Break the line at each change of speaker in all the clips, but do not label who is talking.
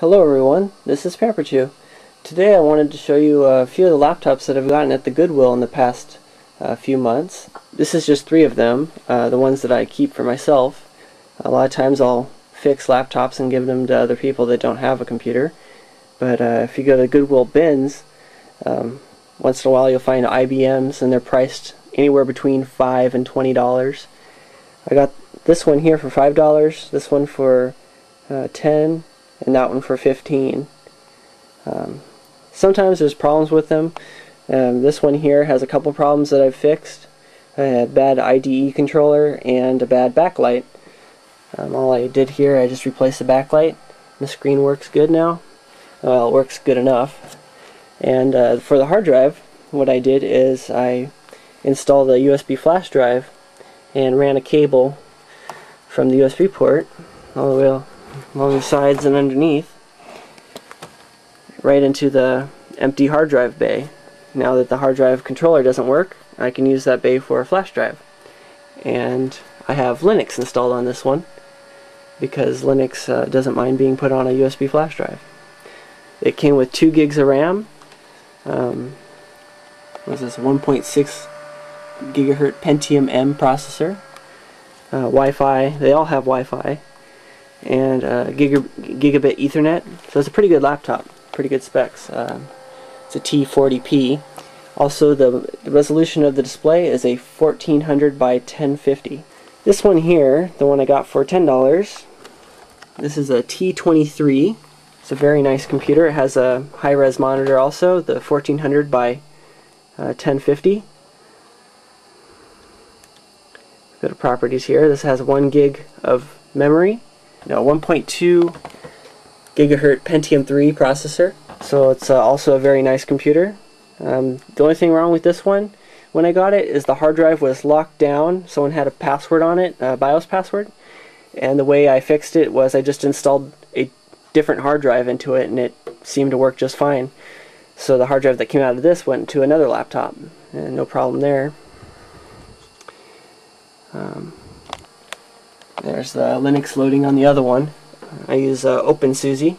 Hello everyone, this is Pamperchu. Today I wanted to show you a few of the laptops that I've gotten at the Goodwill in the past uh, few months. This is just three of them, uh, the ones that I keep for myself. A lot of times I'll fix laptops and give them to other people that don't have a computer. But uh, if you go to Goodwill bins, um, once in a while you'll find IBMs and they're priced anywhere between 5 and $20. I got this one here for $5, this one for uh, 10 and that one for 15 um, sometimes there's problems with them. Um, this one here has a couple problems that I've fixed. I had a bad IDE controller and a bad backlight. Um, all I did here I just replaced the backlight. The screen works good now. Well it works good enough. And uh, for the hard drive what I did is I installed a USB flash drive and ran a cable from the USB port all the way along the sides and underneath right into the empty hard drive bay. Now that the hard drive controller doesn't work, I can use that bay for a flash drive. And I have Linux installed on this one because Linux uh, doesn't mind being put on a USB flash drive. It came with 2 gigs of RAM. Um, what is this? 1.6 gigahertz Pentium M processor. Uh, Wi-Fi. They all have Wi-Fi and uh, giga gigabit Ethernet. So it's a pretty good laptop, pretty good specs. Uh, it's a T40p. Also, the, the, resolution of the display is a 1400 by 1050. This one here, the one I got for $10, this is a T23. It's a very nice computer. It has a high-res monitor also, the 1400 by uh, 1050. Go to properties here. This has 1 gig of memory no, 1.2 gigahertz Pentium 3 processor. So it's uh, also a very nice computer. Um, the only thing wrong with this one when I got it is the hard drive was locked down. Someone had a password on it, a BIOS password. And the way I fixed it was I just installed a different hard drive into it and it seemed to work just fine. So the hard drive that came out of this went to another laptop. And no problem there. Um, there's the Linux loading on the other one. I use uh, OpenSUSE.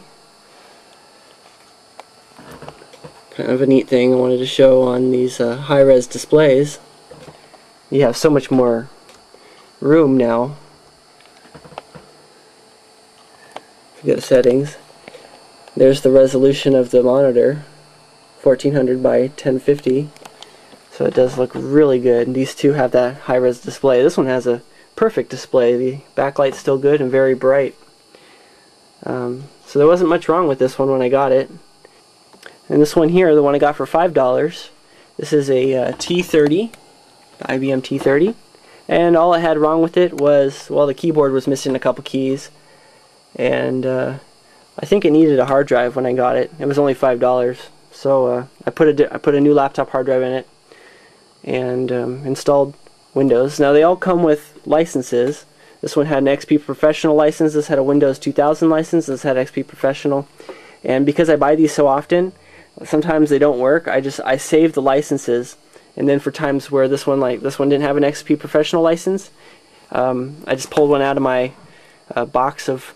Kind of a neat thing I wanted to show on these uh, high-res displays. You have so much more room now. Go to settings, there's the resolution of the monitor, 1400 by 1050. So it does look really good. And these two have that high-res display. This one has a perfect display. The backlight's still good and very bright. Um, so there wasn't much wrong with this one when I got it. And this one here, the one I got for $5, this is a uh, T30, IBM T30. And all I had wrong with it was, well, the keyboard was missing a couple keys. And uh, I think it needed a hard drive when I got it. It was only $5. So uh, I, put a, I put a new laptop hard drive in it and um, installed Windows. Now they all come with licenses. This one had an XP Professional license, this had a Windows 2000 license, this had XP Professional. And because I buy these so often, sometimes they don't work. I just I save the licenses and then for times where this one like this one didn't have an XP Professional license, um, I just pulled one out of my uh, box of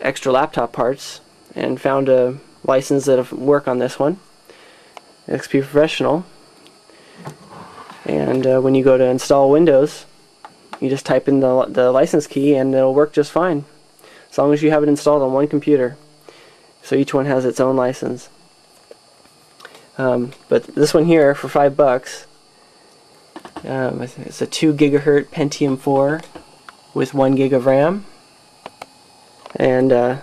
extra laptop parts and found a license that of work on this one. XP Professional and uh, when you go to install Windows you just type in the, the license key and it'll work just fine. As long as you have it installed on one computer. So each one has its own license. Um, but this one here for five bucks um, it's a 2 gigahertz Pentium 4 with 1 gig of RAM. And uh,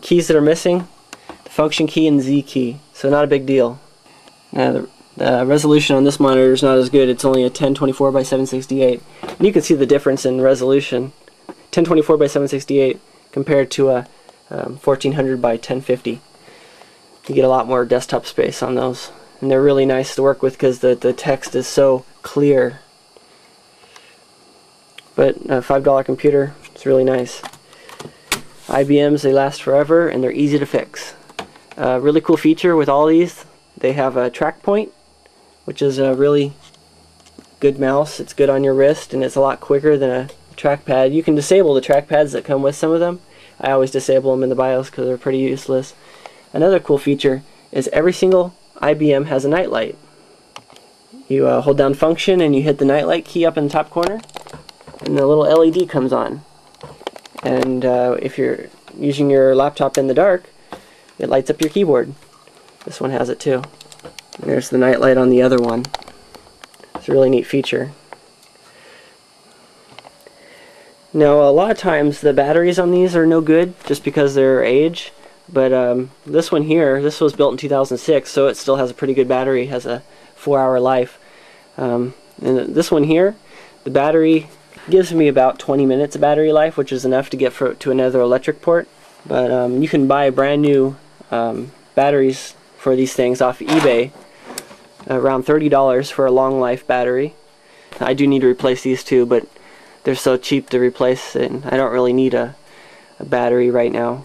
keys that are missing the function key and Z key. So not a big deal. Now the the resolution on this monitor is not as good. It's only a 1024 by 768. And you can see the difference in resolution. 1024 by 768 compared to a um, 1400 by 1050. You get a lot more desktop space on those. And they're really nice to work with because the, the text is so clear. But a $5 computer, it's really nice. IBMs, they last forever and they're easy to fix. Uh, really cool feature with all these, they have a track point which is a really good mouse. It's good on your wrist and it's a lot quicker than a trackpad. You can disable the trackpads that come with some of them. I always disable them in the BIOS because they're pretty useless. Another cool feature is every single IBM has a nightlight. You uh, hold down function and you hit the nightlight key up in the top corner and the little LED comes on. And uh, if you're using your laptop in the dark, it lights up your keyboard. This one has it too. And there's the nightlight on the other one. It's a really neat feature. Now, a lot of times the batteries on these are no good just because they're age. But um, this one here, this was built in 2006, so it still has a pretty good battery, has a four-hour life. Um, and this one here, the battery gives me about 20 minutes of battery life, which is enough to get for, to another electric port. But um, you can buy brand new um, batteries for these things off eBay, around $30 for a long life battery. I do need to replace these two, but they're so cheap to replace, and I don't really need a, a battery right now.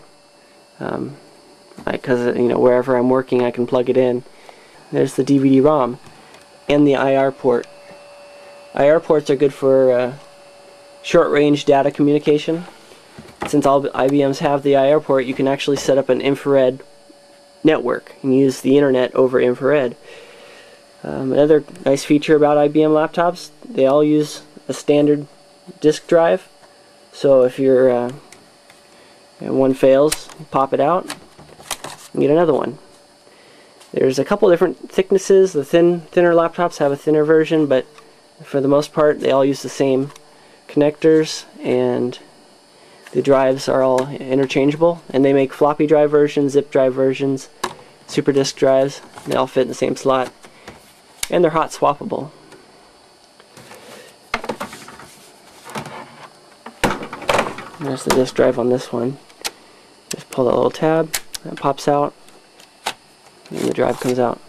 Because um, you know wherever I'm working, I can plug it in. There's the DVD-ROM and the IR port. IR ports are good for uh, short-range data communication. Since all IBMs have the IR port, you can actually set up an infrared network and use the internet over infrared. Um, another nice feature about IBM laptops, they all use a standard disk drive. So if your uh, one fails, pop it out and get another one. There's a couple different thicknesses. The thin, thinner laptops have a thinner version, but for the most part, they all use the same connectors and the drives are all interchangeable and they make floppy drive versions, zip drive versions, super disk drives. They all fit in the same slot and they're hot swappable. There's the disk drive on this one. Just pull that little tab, that pops out, and the drive comes out.